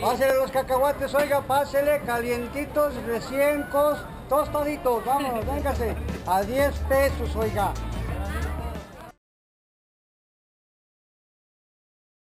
Pásele los cacahuates, oiga, pásele calientitos, recién cos, tostaditos, vámonos, véngase. A 10 pesos, oiga.